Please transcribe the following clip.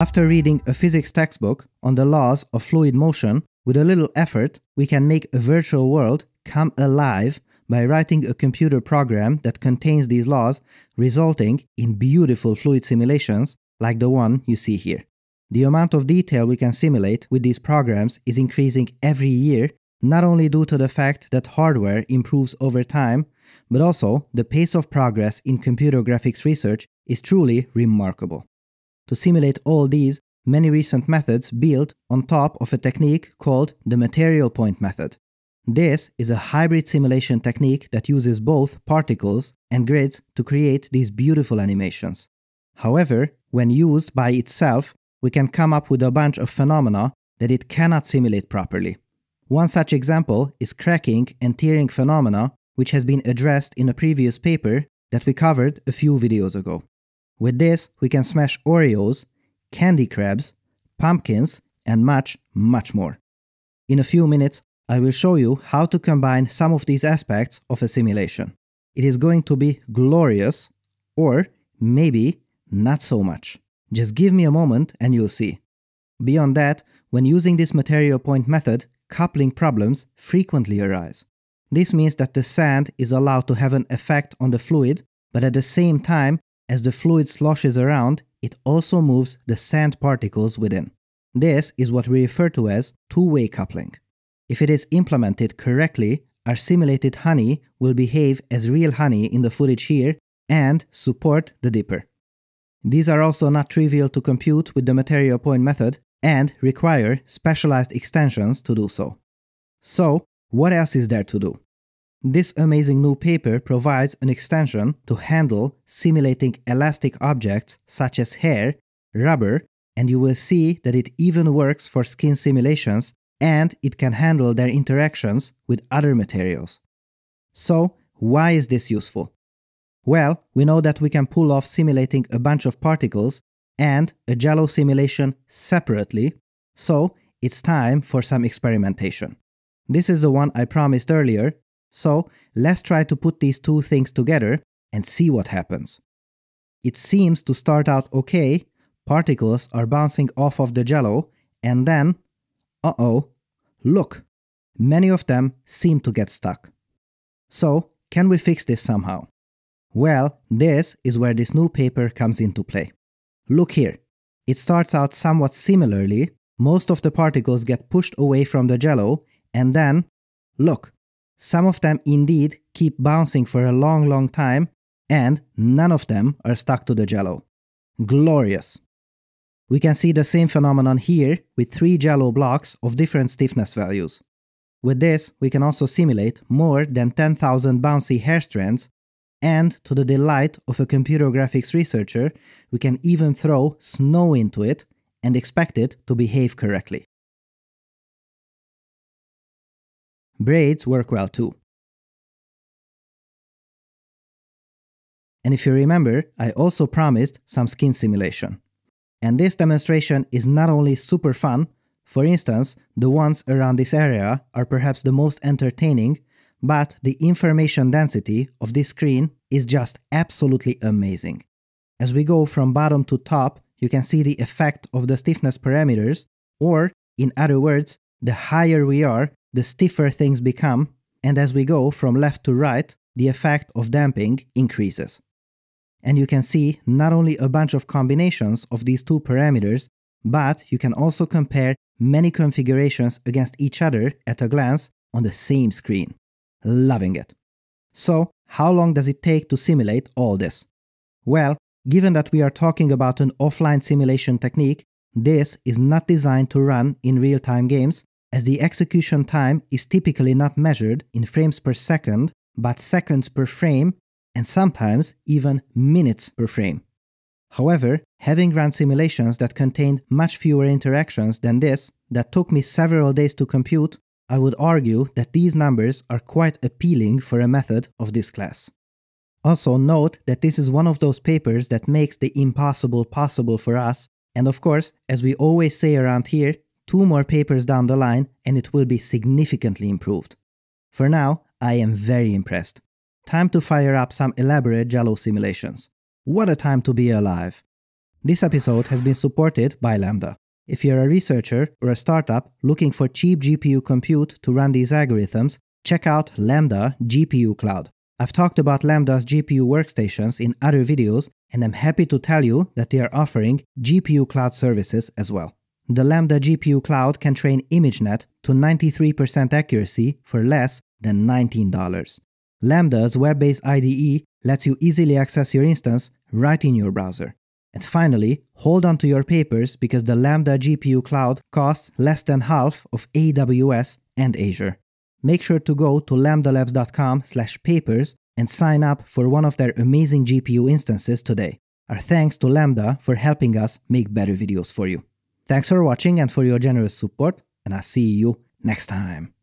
After reading a physics textbook on the laws of fluid motion, with a little effort, we can make a virtual world come alive by writing a computer program that contains these laws, resulting in beautiful fluid simulations like the one you see here. The amount of detail we can simulate with these programs is increasing every year, not only due to the fact that hardware improves over time, but also the pace of progress in computer graphics research is truly remarkable. To simulate all these, many recent methods build on top of a technique called the material point method. This is a hybrid simulation technique that uses both particles and grids to create these beautiful animations. However, when used by itself, we can come up with a bunch of phenomena that it cannot simulate properly. One such example is cracking and tearing phenomena, which has been addressed in a previous paper that we covered a few videos ago. With this, we can smash Oreos, candy crabs, pumpkins, and much, much more. In a few minutes, I will show you how to combine some of these aspects of a simulation. It is going to be glorious, or maybe not so much. Just give me a moment and you'll see. Beyond that, when using this material point method, coupling problems frequently arise. This means that the sand is allowed to have an effect on the fluid, but at the same time, as the fluid sloshes around, it also moves the sand particles within. This is what we refer to as two-way coupling. If it is implemented correctly, our simulated honey will behave as real honey in the footage here and support the dipper. These are also not trivial to compute with the material point method and require specialized extensions to do so. So, what else is there to do? This amazing new paper provides an extension to handle simulating elastic objects such as hair, rubber, and you will see that it even works for skin simulations and it can handle their interactions with other materials. So, why is this useful? Well, we know that we can pull off simulating a bunch of particles and a jello simulation separately, so it's time for some experimentation. This is the one I promised earlier, so let's try to put these two things together and see what happens. It seems to start out okay, particles are bouncing off of the jello, and then, uh-oh, look, many of them seem to get stuck. So, can we fix this somehow? Well, this is where this new paper comes into play. Look here. It starts out somewhat similarly, most of the particles get pushed away from the jello, and then, look, some of them indeed keep bouncing for a long, long time, and none of them are stuck to the jello. Glorious! We can see the same phenomenon here with three jello blocks of different stiffness values. With this, we can also simulate more than 10,000 bouncy hair strands and to the delight of a computer graphics researcher, we can even throw snow into it and expect it to behave correctly. Braids work well too. And if you remember, I also promised some skin simulation. And this demonstration is not only super fun, for instance, the ones around this area are perhaps the most entertaining but the information density of this screen is just absolutely amazing. As we go from bottom to top, you can see the effect of the stiffness parameters, or in other words, the higher we are, the stiffer things become, and as we go from left to right, the effect of damping increases. And you can see not only a bunch of combinations of these two parameters, but you can also compare many configurations against each other at a glance on the same screen. Loving it. So, how long does it take to simulate all this? Well, given that we are talking about an offline simulation technique, this is not designed to run in real-time games, as the execution time is typically not measured in frames per second, but seconds per frame, and sometimes even minutes per frame. However, having run simulations that contained much fewer interactions than this, that took me several days to compute, I would argue that these numbers are quite appealing for a method of this class. Also note that this is one of those papers that makes the impossible possible for us, and of course, as we always say around here, two more papers down the line and it will be significantly improved. For now, I am very impressed. Time to fire up some elaborate Jello simulations. What a time to be alive! This episode has been supported by Lambda. If you're a researcher or a startup looking for cheap GPU compute to run these algorithms, check out Lambda GPU Cloud. I've talked about Lambda's GPU workstations in other videos, and I'm happy to tell you that they are offering GPU Cloud services as well. The Lambda GPU Cloud can train ImageNet to 93% accuracy for less than $19. Lambda's web-based IDE lets you easily access your instance right in your browser. And finally, hold on to your papers because the Lambda GPU Cloud costs less than half of AWS and Azure. Make sure to go to lambdalabs.com/papers and sign up for one of their amazing GPU instances today. Our thanks to Lambda for helping us make better videos for you. Thanks for watching and for your generous support, and I'll see you next time.